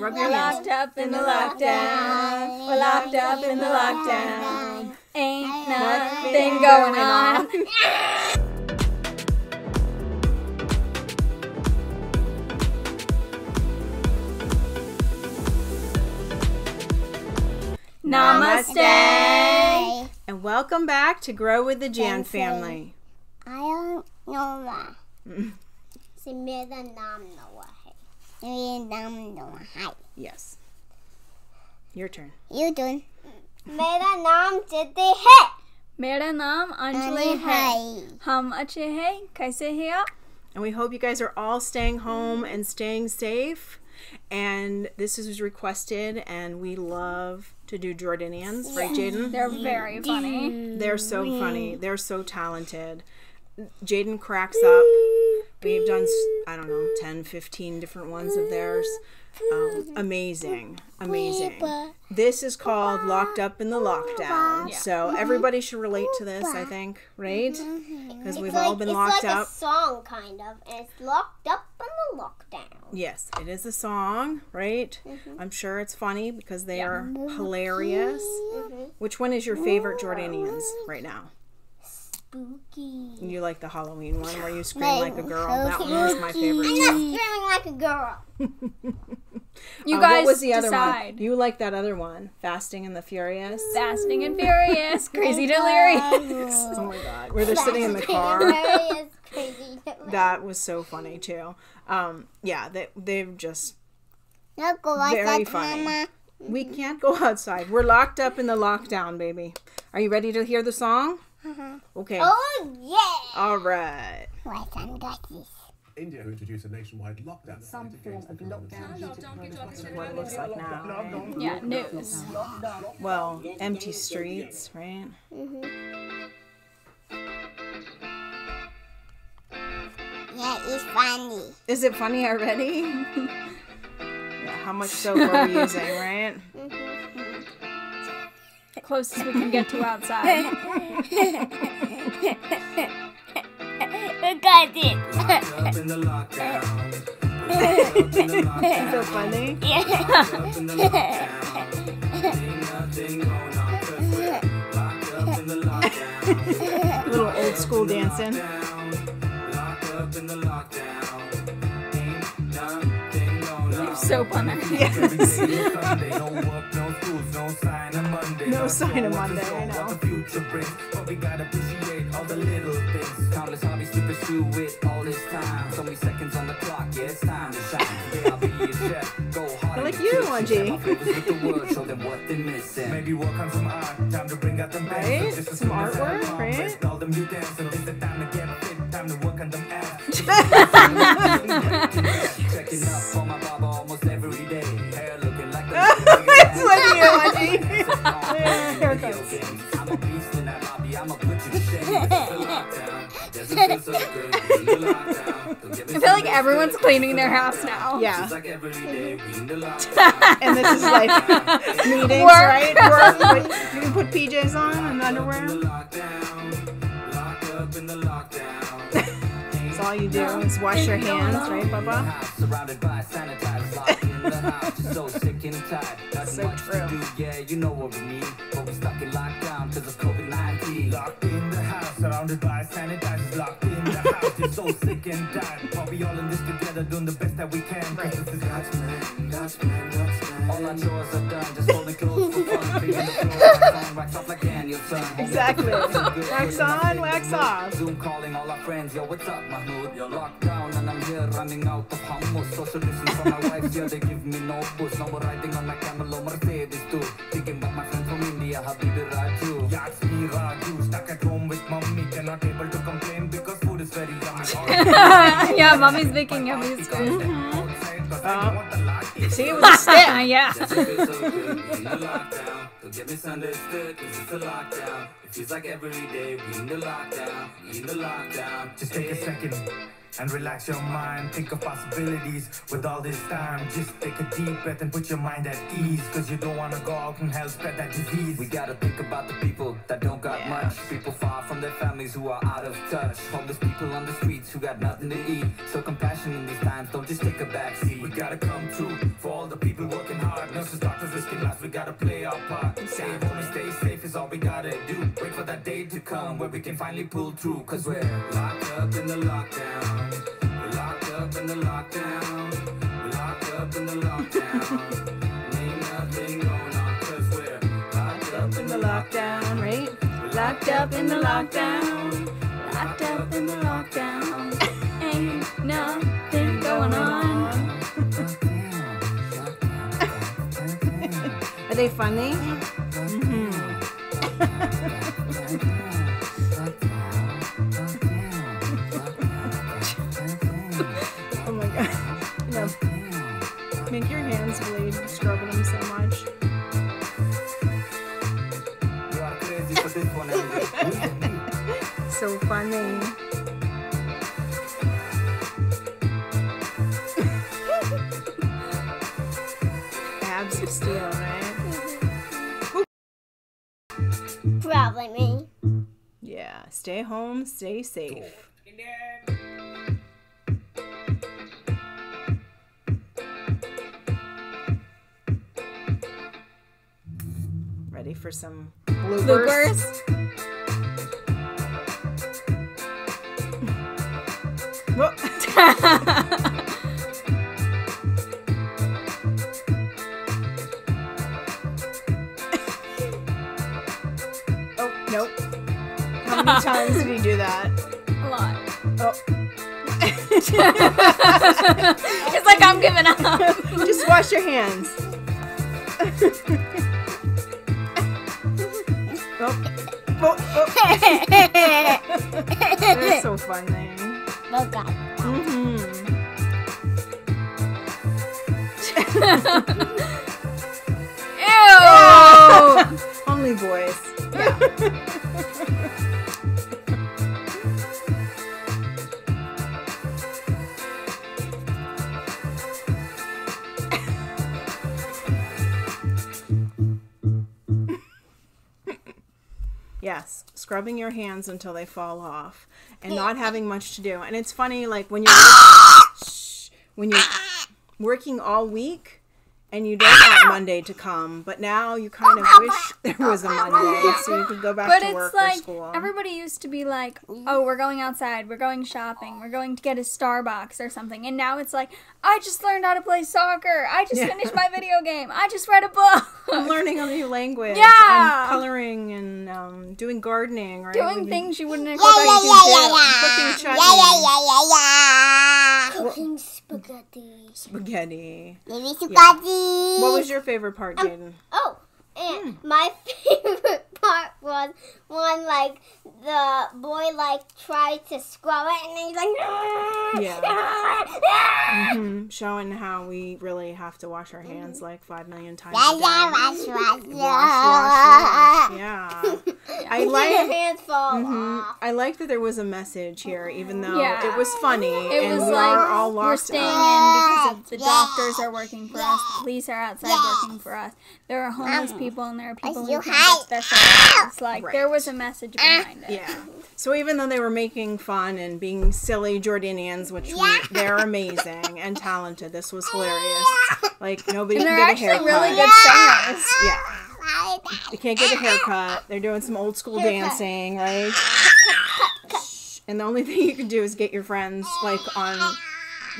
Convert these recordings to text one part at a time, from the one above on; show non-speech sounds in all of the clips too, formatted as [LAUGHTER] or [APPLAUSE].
Rub your hands. Locked up in the lockdown. We're locked up in the lockdown. Ain't nothing going on. [LAUGHS] Namaste. And welcome back to Grow with the Jan family. I don't know why. Mm. Så and I'm doing high. Yes. Your turn. You turn. मेरा नाम जिद्दी है मेरा नाम अंजलि है हम अच्छे हैं कैसे हैं आप And we hope you guys are all staying home and staying safe. And this is requested, and we love to do Jordindians, right, Jayden? They're very funny. They're so funny. They're so talented. Jayden cracks up. We've done, I don't know, 10, 15 different ones of theirs. Um, amazing. Amazing. This is called Locked Up in the Lockdown. So everybody should relate to this, I think, right? Mm-hmm. Because we've all been it's locked like up. a song kind of, and it's locked up in the lockdown. Yes, it is a song, right? Mm-hmm. I'm sure it's funny because they are hilarious. Mm-hmm. Which one is your favorite Jordindians right now? Spooky. You like the Halloween one where you scream like a girl? That one was my favorite I'm not screaming like a girl. [LAUGHS] you Uh, guys what was the other decide one? You like that other one, Fasting and the Furious? fasting and furious [LAUGHS] crazy delirious Oh my god, where they're sitting in the car. Very is crazy. That was so funny too. Um, yeah, they they've just No, go like very that, funny. Mama. we can't go outside. We're locked up in the lockdown, baby. Are you ready to hear the song? Okay. Oh yeah. All right. My sunglasses. India, who introduced a nationwide lockdown. Some form of lockdown. What it looks like now. right? yeah news Well, empty streets, right? Mm-hmm. Yeah, it's funny. Is it funny already? [LAUGHS] yeah, how much soap are we [LAUGHS] using, right? Closest we can get to outside Look at it. up in the lockdown. Up in. So funny. Up in the lockdown. Ain't nothing going on 'cause we're locked up in the lockdown. Little old school dancing. Not [LAUGHS] sign of Monday, I know. What the future brings, but we gotta appreciate all the little things. Countless hobbies to pursue with all this time. So many seconds on the clock, yeah, it's time to shine. Today I'll be your chef. Go hard. Like you, kill. Angie. Share my flavors with the world, show them what they're missing. Maybe work on some art, time to bring out them Right? Some soon as I artwork, right? All them dancing, it's the time to get fit, time to work on them. [LAUGHS] Checking it's like you, Angie. Here it goes. I'm a beast in that lobby. I'm a put you to shame. This [LAUGHS] is a lockdown. Doesn't feel so good. in the lockdown. Don't get me I feel like everyone's cleaning their house now. Yeah, It's like every day we in the lockdown. and this is like [LAUGHS] meetings, Work. right? Work. You can put PJs on and In underwear. All you do is wash your hands, right, Bubba? [LAUGHS] Surrounded by sanitized, locked in the house. Just so sick and tired. Nothing So much true. yeah, you know what we need. But we stuck in lockdown because of COVID 19. Locked in the house, surrounded by sanitizers, locked in the house. Just so sick and tired. But we all in this together, doing the best that we can. Cause this is God's plan, God's plan, God's plan. All our chores are done, just folding clothes for fun. [LAUGHS] Cleaning the floor, wax on, wax off like Daniel-san. Exactly. Wax on, wax off. Zoom calling all our friends, yo, what's up, Mahmood? You're locked down and I'm here running out of hummus. Social distance from my wife, yeah, they give me no push. Now we're riding on my camel or Mercedes too. Thinking about my friends from India, Habibi Raju. Yeah, it's me, Raju, stuck at home with mommy. Cannot able to complain because food is very yummy. [LAUGHS] yeah, mommy's making yummy food. See, it was [LAUGHS] a yeah. Doesn't feel so good in the lockdown. Don't get misunderstood, cause it's a lockdown. It feels like every day we in the lockdown. We in the lockdown. Just take a second and relax your mind. Think of possibilities with all this time. Just take a deep breath and put your mind at ease. Cause you don't wanna go out and help spread that disease. We gotta think about the people that don't got Yeah. much. People far from their families who are out of touch. Homeless people on the streets who got nothing to eat. So compassion in these times, don't just take a back seat. We gotta come through for all the people working hard. Nurses, doctors, risking lives, we gotta play our part. Stay home and stay safe is all we gotta do. Wait for that day to come where we can finally pull through. Cause we're locked up in the lockdown. Locked up in the lockdown. Locked up in the lockdown. Ain't nothing going on cause we're locked up in the Lockdown, right? Locked up in the lockdown. Locked up in the lockdown. Ain't nothing going on. Are they funny? Oh [LAUGHS] Make your hands bleed scrubbing them so much. You are crazy for this one, So funny. Abs of steel, right? Probably me. Yeah. Stay home, stay safe. Ready for some bloopers? Bloopers. [LAUGHS] Oh, nope. How many [LAUGHS] times did he do that? A lot. Oh, [LAUGHS] It's like I'm giving up. just wash your hands. That's so funny. Oh God. hmm Ew. [LAUGHS] Only boys. Yes, [LAUGHS] scrubbing your hands until they fall off and not having much to do. And it's funny, like when you're [COUGHS] when you're working all week and you don't want [COUGHS] Monday to come, but now you kind of [COUGHS] wish there was a Monday so you could go back But to it's work or like school. everybody used to be like, "Oh, we're going outside. We're going shopping. We're going to get a Starbucks or something." And now it's like, "I just learned how to play soccer. I just Yeah. finished my [LAUGHS] video game. I just read a book." I'm learning a new language. [LAUGHS] Yeah. I'm coloring and um, doing gardening, right? Doing things you wouldn't Yeah, expect yeah, you yeah, to yeah, do. yeah. Cooking Yeah, yeah, yeah, yeah, yeah. Cooking spaghetti. Spaghetti. Maybe spaghetti. What was your favorite part, um, Jayden? Oh, and hmm. my [LAUGHS] favorite part was when like the boy like tried to scrub it and he's like Yeah. [LAUGHS] hmm Showing how we really have to wash our hands like five million times Yeah, a day. yeah, wash, wash, Wash, wash, wash. Yeah. [LAUGHS] I Your like. hands fall Mhm. off. I like that there was a message here, even though Yeah. it was funny It and was we like are all we're staying up. in because of the Yeah. doctors are working for us, the police are outside Yeah. working for us. There are homeless people and there are people who you can't hide. get their families. Like Right. there was a message behind it. Yeah. So even though they were making fun and being silly Jordindians, which we, they're amazing and talented, this was hilarious. Like nobody And can they're get a actually haircut. really good singers. Yeah. They can't get a haircut. They're doing some old school dancing, right? And the only thing you can do is get your friends like on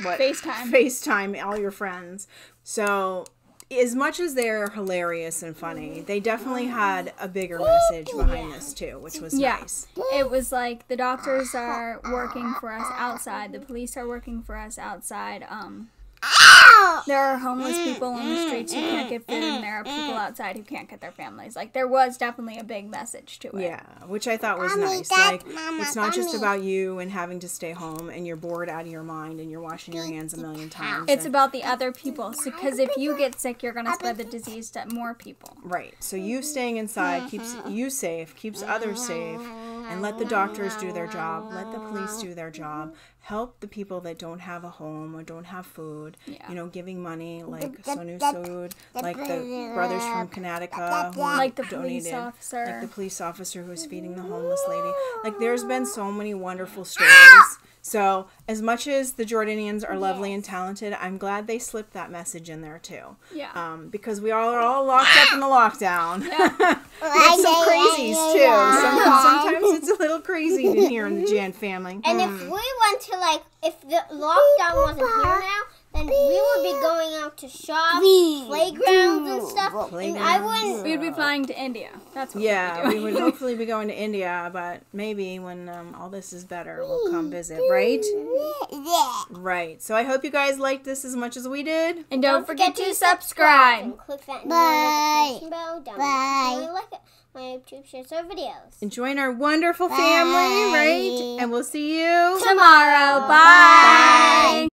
what FaceTime. FaceTime all your friends. So as much as they're hilarious and funny, they definitely had a bigger message behind this too, which was Yeah. nice. It was like the doctors are working for us outside, the police are working for us outside. Um, Ah! there are homeless mm, people on the mm, streets who can't mm, get food, and there are people outside who can't get their families. Like there was definitely a big message to it. Yeah, which I thought was Mommy, nice. Dad, Like Mama, it's not just about you and having to stay home and you're bored out of your mind and you're washing your hands a million times. It's about the other people. Because if you get sick, you're gonna spread the disease to more people. Right. So you staying inside keeps you safe, keeps others safe, and let the doctors do their job, let the police do their job. Help the people that don't have a home or don't have food. Yeah. You know, giving money like Sonu Sood, like the brothers from Connecticut, who Like the police donated, officer. like the police officer who was feeding the homeless lady. Like there's been so many wonderful stories So, as much as the Jordindians are lovely and talented, I'm glad they slipped that message in there too. Yeah. Um, because we all are all locked up in the lockdown. [LAUGHS] With some crazies too. Some, [LAUGHS] sometimes it's a little crazy in here in the Jan family. And if we went to like, if the lockdown wasn't here now, then we would be going out to shops, playgrounds and stuff. And I wouldn't. We'd be flying to India. That's what Yeah, we'd be we would hopefully be going to India, but maybe when um, all this is better, we'll come visit, right? Right. So I hope you guys liked this as much as we did. and don't forget to subscribe. And click that Bye. notification bell down Bye. Below. Like it. My YouTube shares our videos. And join our wonderful family, right? And we'll see you. Tomorrow. Bye.